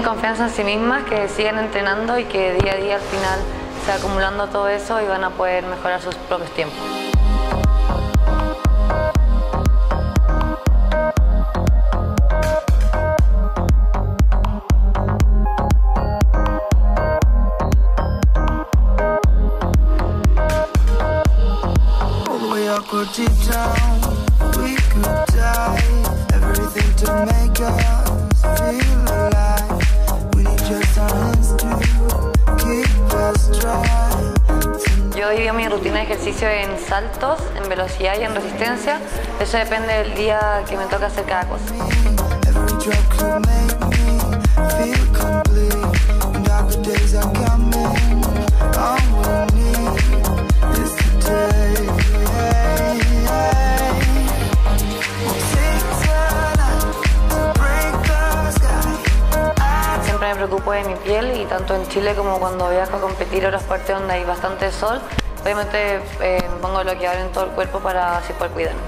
confianza en sí mismas, que sigan entrenando y que día a día al final se acumulando todo eso y van a poder mejorar sus propios tiempos. Divido mi rutina de ejercicio en saltos, en velocidad y en resistencia. Eso depende del día que me toca hacer cada cosa. Preocupo de mi piel y tanto en Chile como cuando viajo a competir a otras partes donde hay bastante sol, obviamente eh, pongo bloqueador en todo el cuerpo para así poder cuidarme.